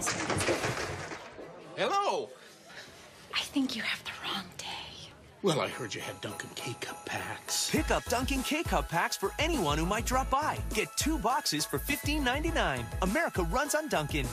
Mr. Hello. I think you have the wrong day. Well, I heard you had Dunkin' K-Cup packs. Pick up Dunkin' K-Cup packs for anyone who might drop by. Get two boxes for $15.99. America runs on Dunkin'.